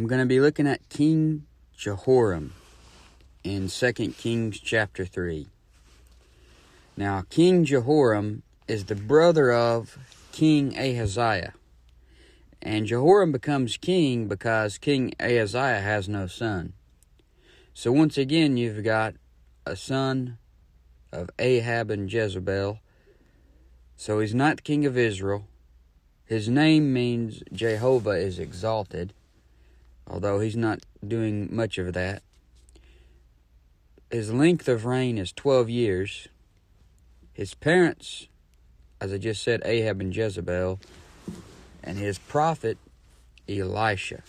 I'm going to be looking at King Jehoram in 2 Kings chapter 3. Now, King Jehoram is the brother of King Ahaziah. And Jehoram becomes king because King Ahaziah has no son. So once again, you've got a son of Ahab and Jezebel. So he's not king of Israel. His name means Jehovah is exalted, although he's not doing much of that. His length of reign is 12 years. His parents, as I just said, Ahab and Jezebel, and his prophet, Elisha.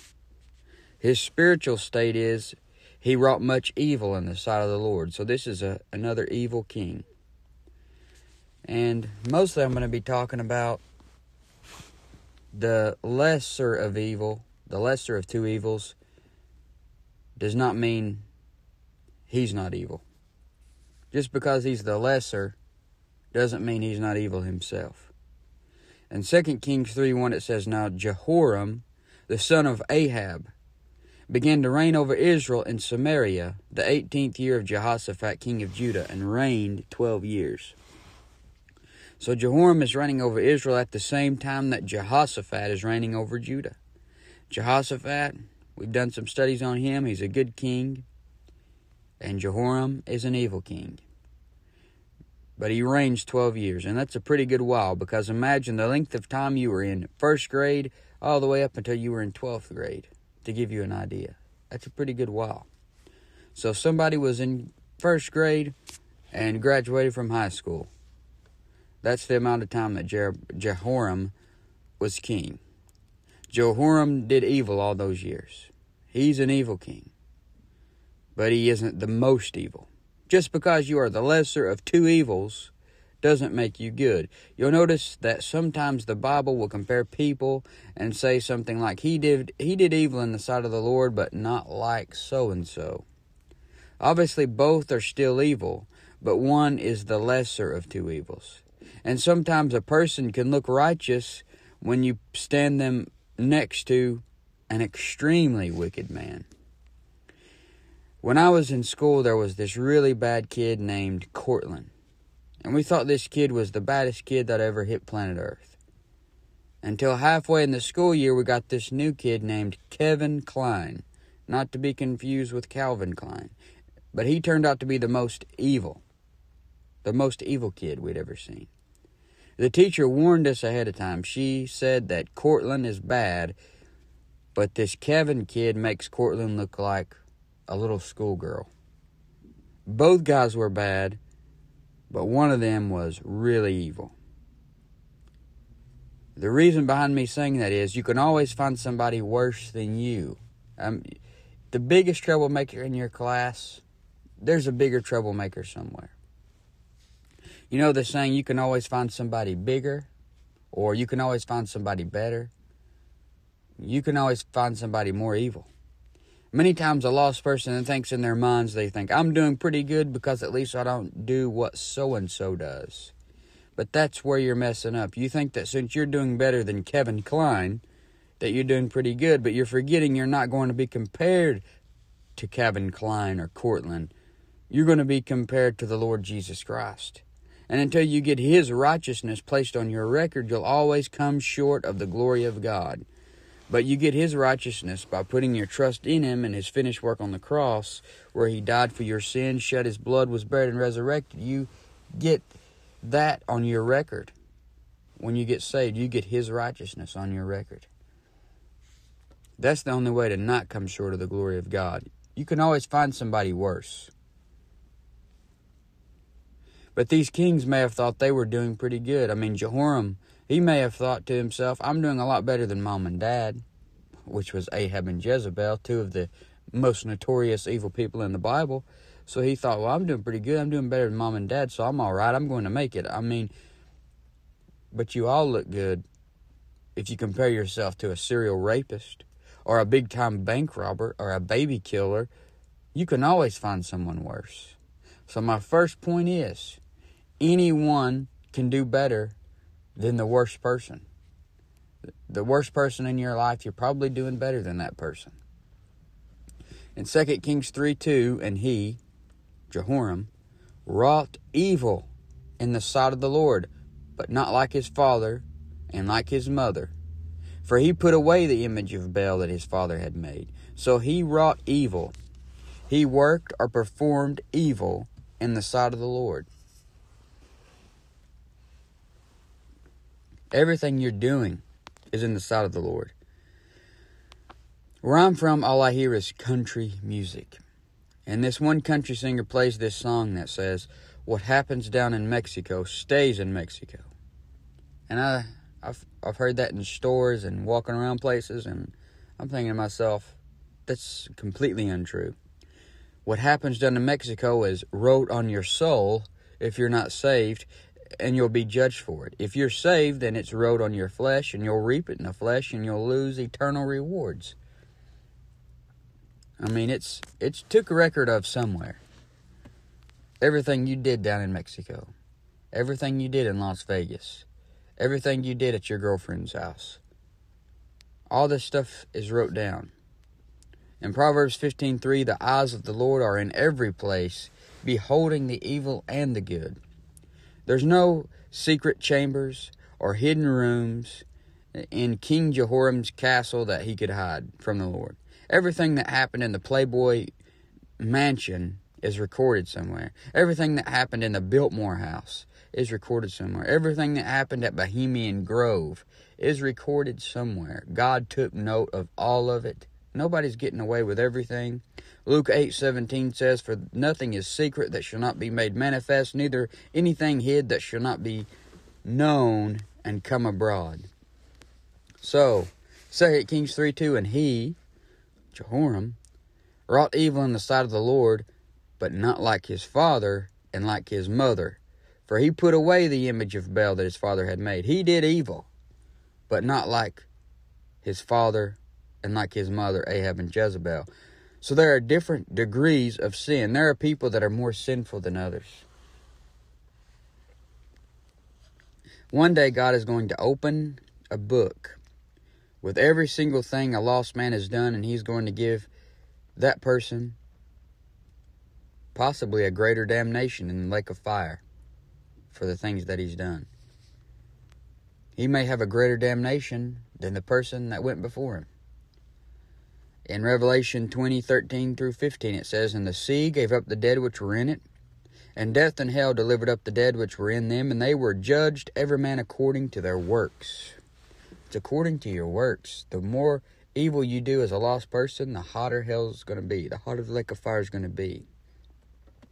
His spiritual state is he wrought much evil in the sight of the Lord. So this is a, another evil king. And mostly I'm going to be talking about the lesser of evil, the lesser of two evils, does not mean he's not evil. Just because he's the lesser doesn't mean he's not evil himself. In 2 Kings 3 1, it says, Now Jehoram, the son of Ahab, began to reign over Israel in Samaria the 18th year of Jehoshaphat, king of Judah, and reigned 12 years. So Jehoram is reigning over Israel at the same time that Jehoshaphat is reigning over Judah. Jehoshaphat, we've done some studies on him. He's a good king. And Jehoram is an evil king. But he reigns 12 years, and that's a pretty good while because imagine the length of time you were in first grade all the way up until you were in 12th grade to give you an idea. That's a pretty good while. So if somebody was in first grade and graduated from high school, that's the amount of time that Jer- Jehoram was king. Jehoram did evil all those years. He's an evil king. But he isn't the most evil. Just because you are the lesser of two evils doesn't make you good. You'll notice that sometimes the Bible will compare people and say something like he did he did evil in the sight of the Lord but not like so and so. Obviously both are still evil, but one is the lesser of two evils. And sometimes a person can look righteous when you stand them next to an extremely wicked man. When I was in school, there was this really bad kid named Cortland. And we thought this kid was the baddest kid that ever hit planet Earth. Until halfway in the school year, we got this new kid named Kevin Klein, not to be confused with Calvin Klein. But he turned out to be the most evil, the most evil kid we'd ever seen. The teacher warned us ahead of time. She said that Cortland is bad, but this Kevin kid makes Cortland look like a little schoolgirl. Both guys were bad, but one of them was really evil. The reason behind me saying that is you can always find somebody worse than you. Um, the biggest troublemaker in your class, there's a bigger troublemaker somewhere. You know the saying, you can always find somebody bigger, or you can always find somebody better. You can always find somebody more evil. Many times, a lost person thinks in their minds, they think, I'm doing pretty good because at least I don't do what so and so does. But that's where you're messing up. You think that since you're doing better than Kevin Klein, that you're doing pretty good, but you're forgetting you're not going to be compared to Kevin Klein or Cortland. You're going to be compared to the Lord Jesus Christ. And until you get His righteousness placed on your record, you'll always come short of the glory of God. But you get his righteousness by putting your trust in him and his finished work on the cross, where he died for your sins, shed his blood, was buried, and resurrected. You get that on your record. When you get saved, you get his righteousness on your record. That's the only way to not come short of the glory of God. You can always find somebody worse. But these kings may have thought they were doing pretty good. I mean, Jehoram he may have thought to himself, I'm doing a lot better than mom and dad, which was Ahab and Jezebel, two of the most notorious evil people in the Bible. So he thought, well, I'm doing pretty good. I'm doing better than mom and dad, so I'm all right. I'm going to make it. I mean, but you all look good if you compare yourself to a serial rapist or a big time bank robber or a baby killer. You can always find someone worse. So, my first point is anyone can do better than the worst person. The worst person in your life, you're probably doing better than that person. In 2 Kings 3 2, and he, Jehoram, wrought evil in the sight of the Lord, but not like his father and like his mother. For he put away the image of Baal that his father had made. So he wrought evil. He worked or performed evil in the sight of the Lord. Everything you're doing is in the sight of the Lord. Where I'm from, all I hear is country music. And this one country singer plays this song that says, What happens down in Mexico stays in Mexico. And I, I've, I've heard that in stores and walking around places, and I'm thinking to myself, that's completely untrue. What happens down in Mexico is wrote on your soul if you're not saved, and you'll be judged for it. If you're saved, then it's wrote on your flesh, and you'll reap it in the flesh, and you'll lose eternal rewards. I mean, it's it's took a record of somewhere. Everything you did down in Mexico, everything you did in Las Vegas, everything you did at your girlfriend's house. All this stuff is wrote down. In Proverbs 15:3, the eyes of the Lord are in every place, beholding the evil and the good. There's no secret chambers or hidden rooms in King Jehoram's castle that he could hide from the Lord. Everything that happened in the Playboy mansion is recorded somewhere. Everything that happened in the Biltmore house is recorded somewhere. Everything that happened at Bohemian Grove is recorded somewhere. God took note of all of it. Nobody's getting away with everything. Luke 8:17 says for nothing is secret that shall not be made manifest neither anything hid that shall not be known and come abroad. So, 2 Kings 3 2 and he Jehoram, wrought evil in the sight of the Lord, but not like his father and like his mother. For he put away the image of Baal that his father had made. He did evil, but not like his father and like his mother, Ahab and Jezebel. So there are different degrees of sin. There are people that are more sinful than others. One day, God is going to open a book with every single thing a lost man has done, and he's going to give that person possibly a greater damnation in the lake of fire for the things that he's done. He may have a greater damnation than the person that went before him. In Revelation 20, 13 through 15, it says, And the sea gave up the dead which were in it, and death and hell delivered up the dead which were in them, and they were judged every man according to their works. It's according to your works. The more evil you do as a lost person, the hotter hell is going to be. The hotter the lake of fire is going to be.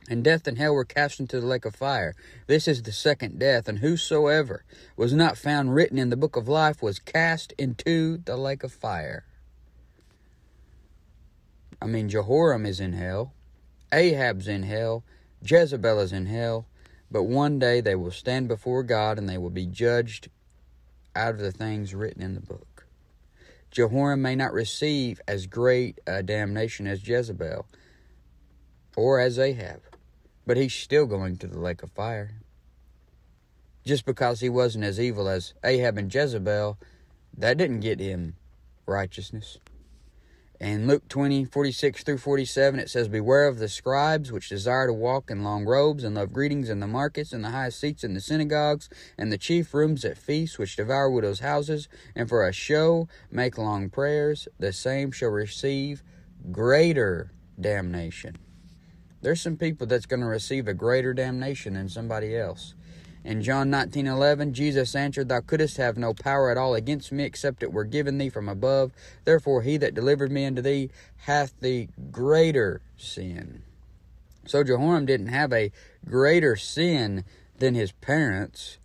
And death and hell were cast into the lake of fire. This is the second death, and whosoever was not found written in the book of life was cast into the lake of fire. I mean, Jehoram is in hell, Ahab's in hell, Jezebel is in hell, but one day they will stand before God and they will be judged out of the things written in the book. Jehoram may not receive as great a damnation as Jezebel or as Ahab, but he's still going to the lake of fire. Just because he wasn't as evil as Ahab and Jezebel, that didn't get him righteousness. In Luke 20, 46 through 47, it says, Beware of the scribes which desire to walk in long robes and love greetings in the markets and the high seats in the synagogues and the chief rooms at feasts which devour widows' houses, and for a show make long prayers. The same shall receive greater damnation. There's some people that's going to receive a greater damnation than somebody else. In John 19:11, Jesus answered, Thou couldst have no power at all against me, except it were given thee from above. Therefore he that delivered me unto thee hath the greater sin. So Jehoram didn't have a greater sin than his parents,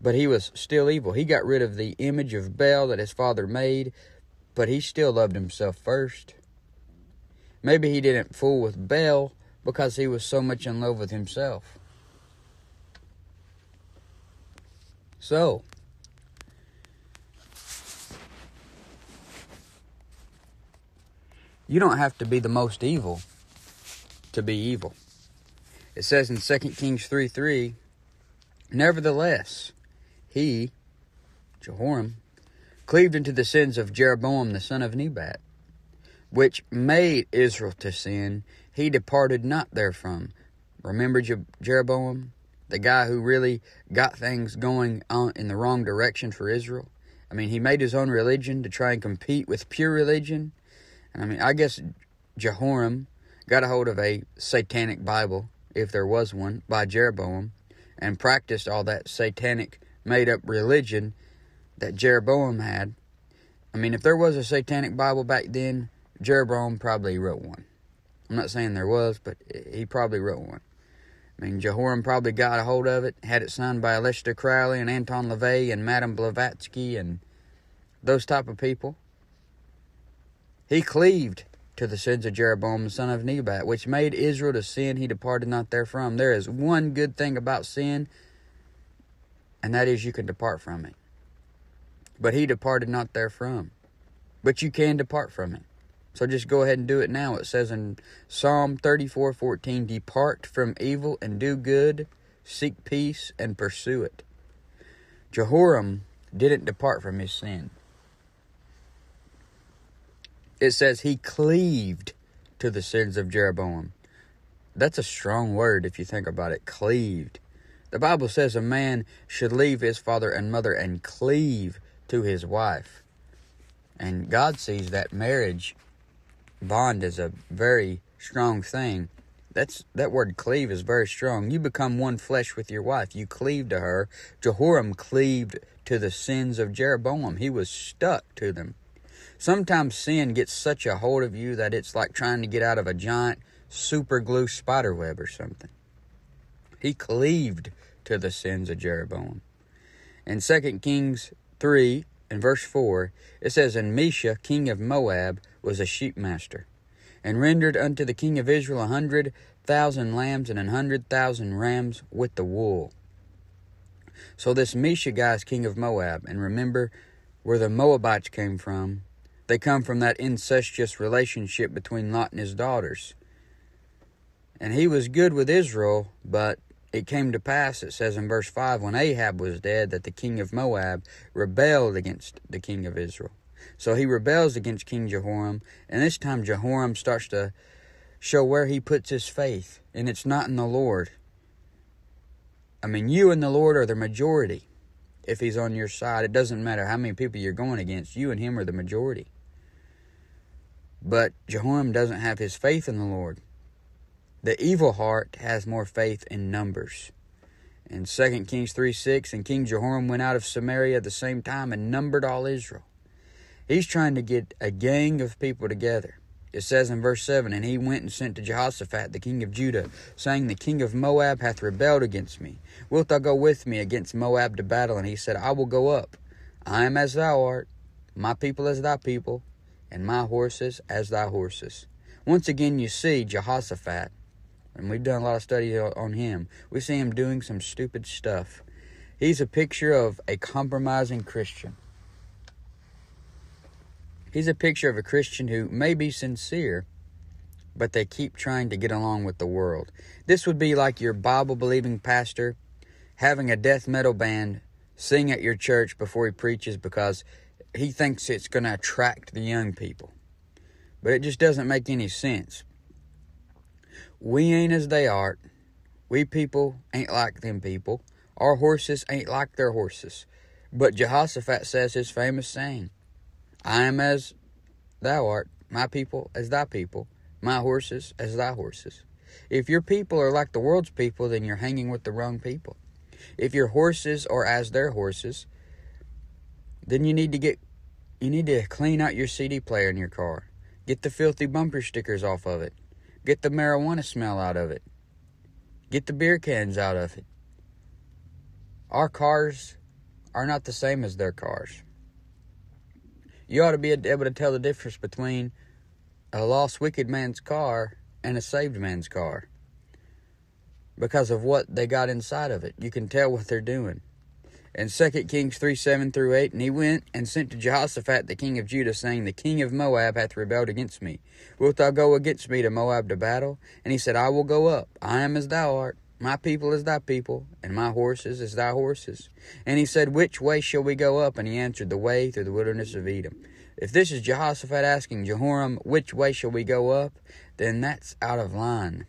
but he was still evil. He got rid of the image of Baal that his father made, but he still loved himself first. Maybe he didn't fool with Baal because he was so much in love with himself. So, you don't have to be the most evil to be evil. It says in 2 Kings 3 3, Nevertheless, he, Jehoram, cleaved into the sins of Jeroboam the son of Nebat, which made Israel to sin, he departed not therefrom. Remember Je- Jeroboam, the guy who really got things going on in the wrong direction for Israel? I mean, he made his own religion to try and compete with pure religion. And I mean, I guess Jehoram got a hold of a satanic Bible, if there was one, by Jeroboam, and practiced all that satanic made up religion that Jeroboam had. I mean, if there was a satanic Bible back then, Jeroboam probably wrote one. I'm not saying there was, but he probably wrote one. I mean, Jehoram probably got a hold of it, had it signed by Aleister Crowley and Anton LaVey and Madame Blavatsky and those type of people. He cleaved to the sins of Jeroboam the son of Nebat, which made Israel to sin, he departed not therefrom. There is one good thing about sin, and that is you can depart from it. But he departed not therefrom. But you can depart from it. So just go ahead and do it now. It says in Psalm 34:14, "Depart from evil and do good, seek peace and pursue it." Jehoram didn't depart from his sin. It says he cleaved to the sins of Jeroboam. That's a strong word if you think about it. Cleaved. The Bible says a man should leave his father and mother and cleave to his wife. And God sees that marriage bond is a very strong thing. That's that word cleave is very strong. You become one flesh with your wife. You cleave to her. Jehoram cleaved to the sins of Jeroboam. He was stuck to them. Sometimes sin gets such a hold of you that it's like trying to get out of a giant super glue spider web or something. He cleaved to the sins of Jeroboam. In 2 Kings 3 and verse 4, it says, And Mesha, king of Moab, was a sheepmaster, and rendered unto the king of Israel a hundred thousand lambs and an hundred thousand rams with the wool. So this Mesha guy is king of Moab, and remember where the Moabites came from. They come from that incestuous relationship between Lot and his daughters. And he was good with Israel, but it came to pass, it says in verse 5, when Ahab was dead, that the king of Moab rebelled against the king of Israel. So he rebels against King Jehoram, and this time Jehoram starts to show where he puts his faith, and it's not in the Lord. I mean, you and the Lord are the majority. If he's on your side, it doesn't matter how many people you're going against, you and him are the majority. But Jehoram doesn't have his faith in the Lord. The evil heart has more faith in numbers. In 2 Kings 3 6, and King Jehoram went out of Samaria at the same time and numbered all Israel. He's trying to get a gang of people together. It says in verse 7 And he went and sent to Jehoshaphat, the king of Judah, saying, The king of Moab hath rebelled against me. Wilt thou go with me against Moab to battle? And he said, I will go up. I am as thou art, my people as thy people, and my horses as thy horses. Once again, you see Jehoshaphat, and we've done a lot of study on him. We see him doing some stupid stuff. He's a picture of a compromising Christian. He's a picture of a Christian who may be sincere, but they keep trying to get along with the world. This would be like your Bible believing pastor having a death metal band sing at your church before he preaches because he thinks it's going to attract the young people. But it just doesn't make any sense. We ain't as they are. We people ain't like them people. Our horses ain't like their horses. But Jehoshaphat says his famous saying I am as thou art, my people as thy people, my horses as thy horses. If your people are like the world's people, then you're hanging with the wrong people. If your horses are as their horses, then you need to get you need to clean out your CD player in your car. Get the filthy bumper stickers off of it. Get the marijuana smell out of it. Get the beer cans out of it. Our cars are not the same as their cars. You ought to be able to tell the difference between a lost wicked man's car and a saved man's car because of what they got inside of it. You can tell what they're doing. In 2 Kings 3 7 through 8, and he went and sent to Jehoshaphat the king of Judah, saying, The king of Moab hath rebelled against me. Wilt thou go against me to Moab to battle? And he said, I will go up. I am as thou art. My people is thy people, and my horses is thy horses. And he said, Which way shall we go up? And he answered, The way through the wilderness of Edom. If this is Jehoshaphat asking Jehoram, which way shall we go up, then that's out of line.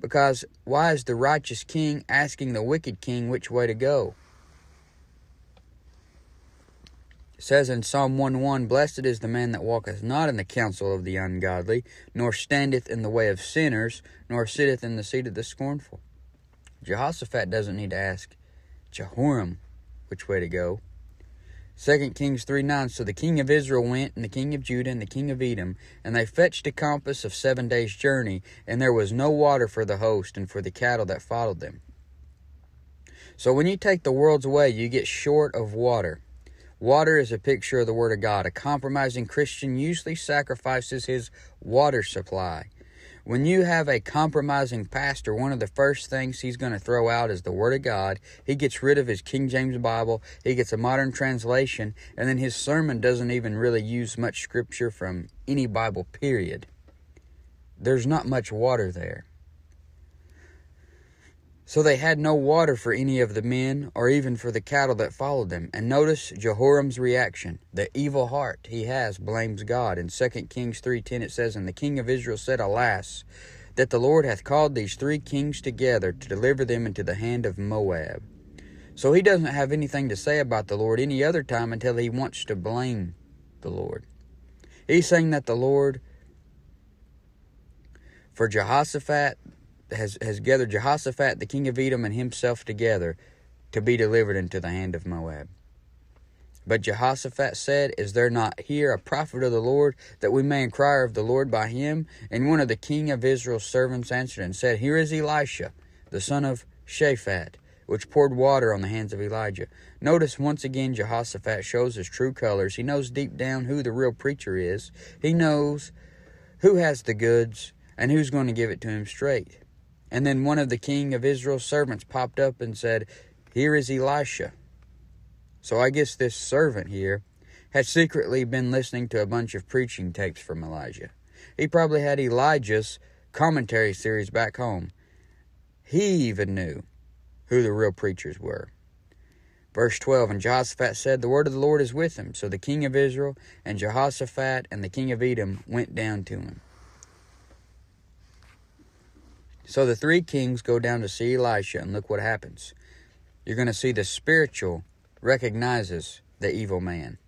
Because why is the righteous king asking the wicked king which way to go? It says in Psalm 1 1 Blessed is the man that walketh not in the counsel of the ungodly, nor standeth in the way of sinners, nor sitteth in the seat of the scornful. Jehoshaphat doesn't need to ask Jehoram which way to go. 2 Kings 3 9 So the king of Israel went, and the king of Judah, and the king of Edom, and they fetched a compass of seven days' journey, and there was no water for the host and for the cattle that followed them. So when you take the world's way, you get short of water. Water is a picture of the Word of God. A compromising Christian usually sacrifices his water supply. When you have a compromising pastor, one of the first things he's going to throw out is the Word of God. He gets rid of his King James Bible, he gets a modern translation, and then his sermon doesn't even really use much scripture from any Bible, period. There's not much water there. So they had no water for any of the men or even for the cattle that followed them. And notice Jehoram's reaction. The evil heart he has blames God. In 2 Kings 3:10 it says, "And the king of Israel said, Alas, that the Lord hath called these three kings together to deliver them into the hand of Moab." So he doesn't have anything to say about the Lord any other time until he wants to blame the Lord. He's saying that the Lord for Jehoshaphat has, has gathered Jehoshaphat, the king of Edom, and himself together to be delivered into the hand of Moab. But Jehoshaphat said, Is there not here a prophet of the Lord, that we may inquire of the Lord by him? And one of the king of Israel's servants answered and said, Here is Elisha, the son of Shaphat, which poured water on the hands of Elijah. Notice once again Jehoshaphat shows his true colors. He knows deep down who the real preacher is. He knows who has the goods and who's going to give it to him straight. And then one of the king of Israel's servants popped up and said, Here is Elisha. So I guess this servant here had secretly been listening to a bunch of preaching tapes from Elijah. He probably had Elijah's commentary series back home. He even knew who the real preachers were. Verse 12 And Jehoshaphat said, The word of the Lord is with him. So the king of Israel and Jehoshaphat and the king of Edom went down to him. So the three kings go down to see Elisha, and look what happens. You're going to see the spiritual recognizes the evil man.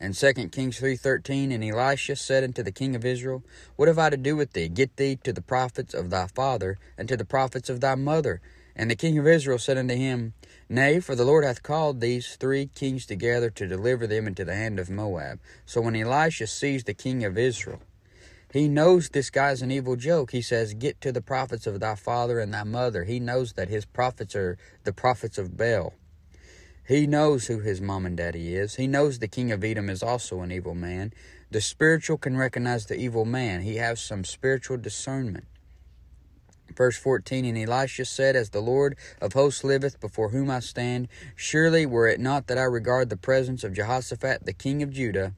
And 2 Kings 3.13, And Elisha said unto the king of Israel, What have I to do with thee? Get thee to the prophets of thy father, and to the prophets of thy mother. And the king of Israel said unto him, Nay, for the Lord hath called these three kings together to deliver them into the hand of Moab. So when Elisha sees the king of Israel, he knows this guy's an evil joke. He says, Get to the prophets of thy father and thy mother. He knows that his prophets are the prophets of Baal. He knows who his mom and daddy is. He knows the king of Edom is also an evil man. The spiritual can recognize the evil man. He has some spiritual discernment. Verse 14 And Elisha said, As the Lord of hosts liveth, before whom I stand, surely were it not that I regard the presence of Jehoshaphat the king of Judah,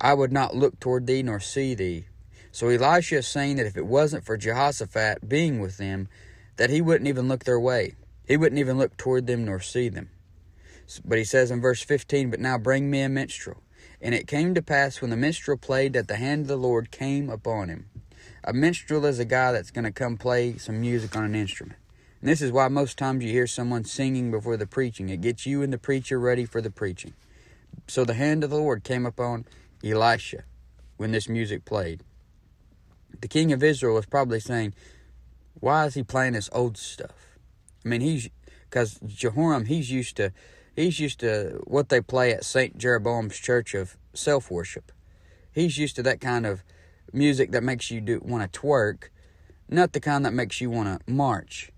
I would not look toward thee nor see thee. So Elisha is saying that if it wasn't for Jehoshaphat being with them, that he wouldn't even look their way. He wouldn't even look toward them nor see them. But he says in verse 15, But now bring me a minstrel. And it came to pass when the minstrel played that the hand of the Lord came upon him. A minstrel is a guy that's going to come play some music on an instrument. And this is why most times you hear someone singing before the preaching. It gets you and the preacher ready for the preaching. So the hand of the Lord came upon Elisha when this music played the king of Israel was probably saying, why is he playing this old stuff? I mean, he's because Jehoram he's used to he's used to what they play at Saint Jeroboam's church of self worship. He's used to that kind of music that makes you do want to twerk, not the kind that makes you want to march.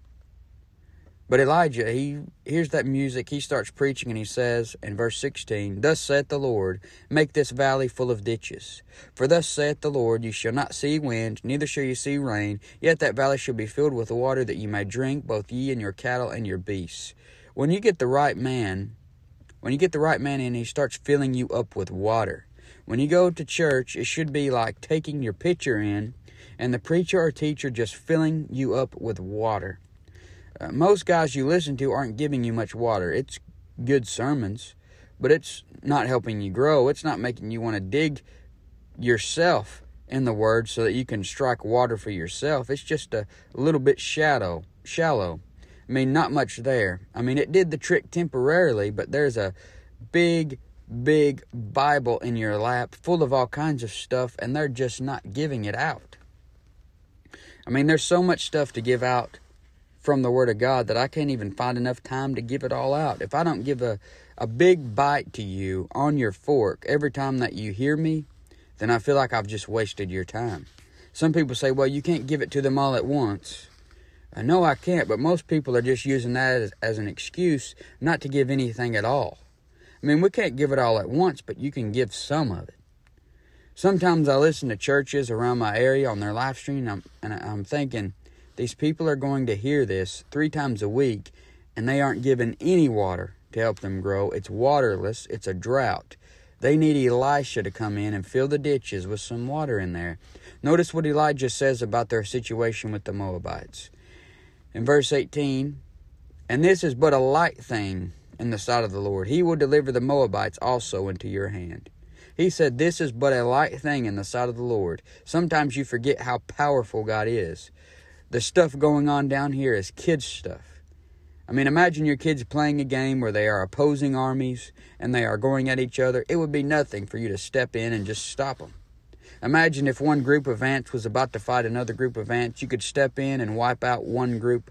But Elijah, he hears that music, he starts preaching, and he says in verse 16, Thus saith the Lord, Make this valley full of ditches. For thus saith the Lord, You shall not see wind, neither shall you see rain, yet that valley shall be filled with water that ye may drink, both ye and your cattle and your beasts. When you get the right man, when you get the right man in, he starts filling you up with water. When you go to church, it should be like taking your pitcher in, and the preacher or teacher just filling you up with water. Uh, most guys you listen to aren't giving you much water. It's good sermons, but it's not helping you grow. It's not making you want to dig yourself in the word so that you can strike water for yourself. It's just a little bit shallow, shallow. I mean, not much there. I mean, it did the trick temporarily, but there's a big, big Bible in your lap full of all kinds of stuff, and they're just not giving it out. I mean, there's so much stuff to give out from the Word of God that I can't even find enough time to give it all out. If I don't give a, a big bite to you on your fork every time that you hear me, then I feel like I've just wasted your time. Some people say, well, you can't give it to them all at once. Uh, I know I can't, but most people are just using that as, as an excuse not to give anything at all. I mean, we can't give it all at once, but you can give some of it. Sometimes I listen to churches around my area on their live stream, and I'm, and I'm thinking, these people are going to hear this three times a week, and they aren't given any water to help them grow. It's waterless, it's a drought. They need Elisha to come in and fill the ditches with some water in there. Notice what Elijah says about their situation with the Moabites. In verse 18, and this is but a light thing in the sight of the Lord. He will deliver the Moabites also into your hand. He said, This is but a light thing in the sight of the Lord. Sometimes you forget how powerful God is. The stuff going on down here is kids' stuff. I mean, imagine your kids playing a game where they are opposing armies and they are going at each other. It would be nothing for you to step in and just stop them. Imagine if one group of ants was about to fight another group of ants, you could step in and wipe out one group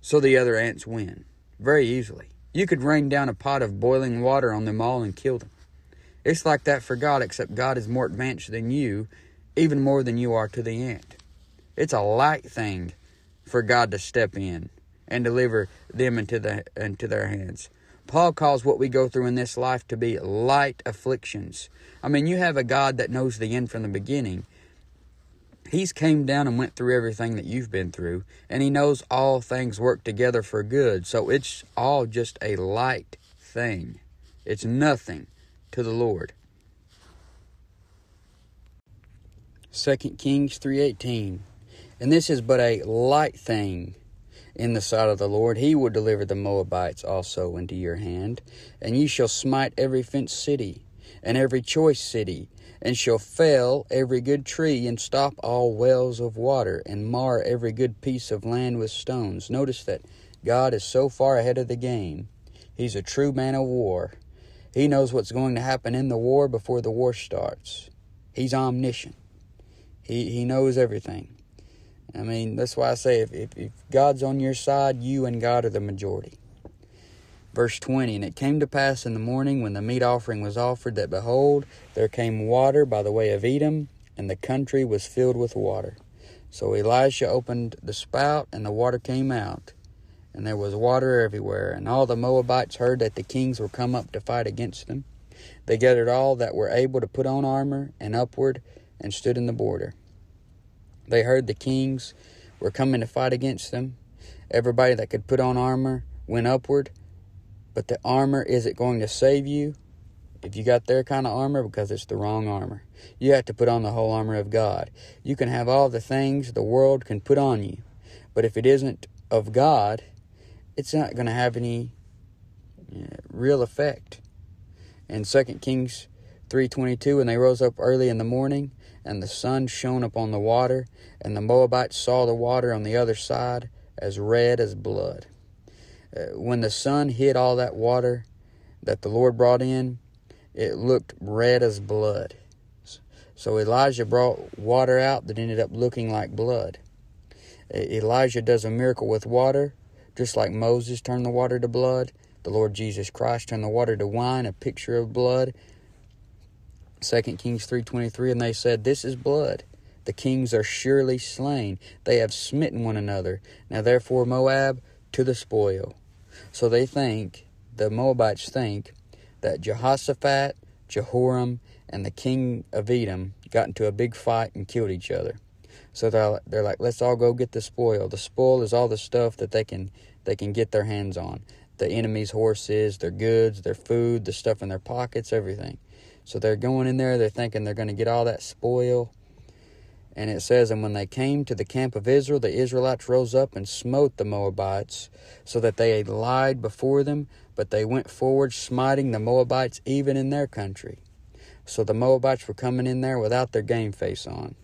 so the other ants win very easily. You could rain down a pot of boiling water on them all and kill them. It's like that for God, except God is more advanced than you, even more than you are to the ant. It's a light thing for God to step in and deliver them into the into their hands. Paul calls what we go through in this life to be light afflictions. I mean, you have a God that knows the end from the beginning. He's came down and went through everything that you've been through, and he knows all things work together for good. So it's all just a light thing. It's nothing to the Lord. 2 Kings 3:18 And this is but a light thing in the sight of the Lord. He will deliver the Moabites also into your hand, and ye shall smite every fenced city, and every choice city, and shall fell every good tree, and stop all wells of water, and mar every good piece of land with stones. Notice that God is so far ahead of the game. He's a true man of war. He knows what's going to happen in the war before the war starts. He's omniscient. He, he knows everything. I mean, that's why I say if, if, if, God's on your side, you and God are the majority. Verse 20 And it came to pass in the morning when the meat offering was offered that, behold, there came water by the way of Edom, and the country was filled with water. So Elisha opened the spout, and the water came out, and there was water everywhere. And all the Moabites heard that the kings were come up to fight against them. They gathered all that were able to put on armor, and upward, and stood in the border. They heard the kings were coming to fight against them. Everybody that could put on armor went upward, but the armor isn't going to save you if you got their kind of armor because it's the wrong armor. You have to put on the whole armor of God. You can have all the things the world can put on you, but if it isn't of God, it's not going to have any know, real effect. In 2 Kings 3:22 and they rose up early in the morning and the sun shone upon the water, and the Moabites saw the water on the other side as red as blood. Uh, when the sun hit all that water that the Lord brought in, it looked red as blood. So Elijah brought water out that ended up looking like blood. Elijah does a miracle with water, just like Moses turned the water to blood. The Lord Jesus Christ turned the water to wine, a picture of blood. 2 Kings 3:23 and they said this is blood. The kings are surely slain. They have smitten one another. Now therefore Moab to the spoil. So they think the Moabites think that Jehoshaphat Jehoram and the king of Edom got into a big fight and killed each other. So they're, they're like let's all go get the spoil. The spoil is all the stuff that they can they can get their hands on. The enemy's horses their goods their food the stuff in their pockets everything so they're going in there, they're thinking they're going to get all that spoil. And it says, And when they came to the camp of Israel, the Israelites rose up and smote the Moabites, so that they lied before them, but they went forward, smiting the Moabites even in their country. So the Moabites were coming in there without their game face on.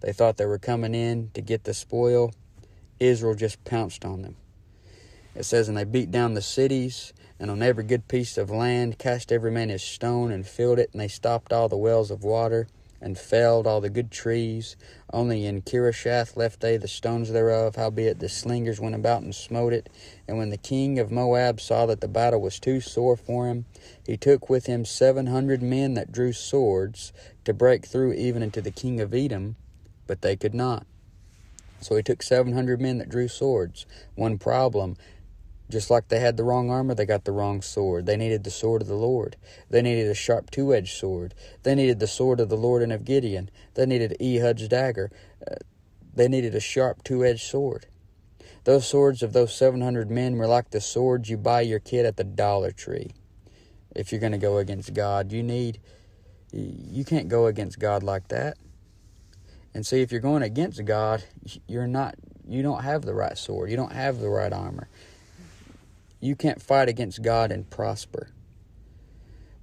They thought they were coming in to get the spoil. Israel just pounced on them. It says, And they beat down the cities, and on every good piece of land cast every man his stone, and filled it, and they stopped all the wells of water, and felled all the good trees. Only in Kirashath left they the stones thereof, howbeit the slingers went about and smote it. And when the king of Moab saw that the battle was too sore for him, he took with him seven hundred men that drew swords to break through even into the king of Edom, but they could not. So he took seven hundred men that drew swords. One problem just like they had the wrong armor, they got the wrong sword. They needed the sword of the Lord. They needed a sharp two edged sword. They needed the sword of the Lord and of Gideon. They needed Ehud's dagger. Uh, they needed a sharp two edged sword. Those swords of those 700 men were like the swords you buy your kid at the Dollar Tree. If you're going to go against God, you need, you can't go against God like that. And see, if you're going against God, you're not, you don't have the right sword. You don't have the right armor. You can't fight against God and prosper.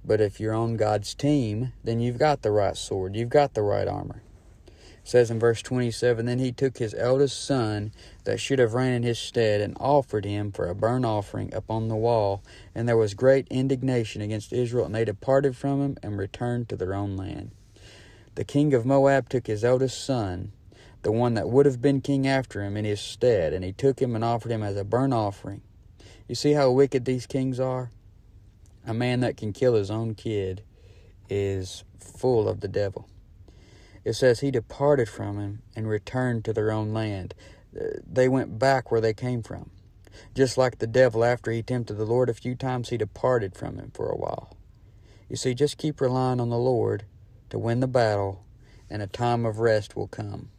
But if you're on God's team, then you've got the right sword, you've got the right armor. It says in verse 27 Then he took his eldest son that should have reigned in his stead and offered him for a burnt offering upon the wall. And there was great indignation against Israel, and they departed from him and returned to their own land. The king of Moab took his eldest son, the one that would have been king after him, in his stead, and he took him and offered him as a burnt offering. You see how wicked these kings are? A man that can kill his own kid is full of the devil. It says he departed from him and returned to their own land. Uh, they went back where they came from. Just like the devil, after he tempted the Lord a few times, he departed from him for a while. You see, just keep relying on the Lord to win the battle, and a time of rest will come.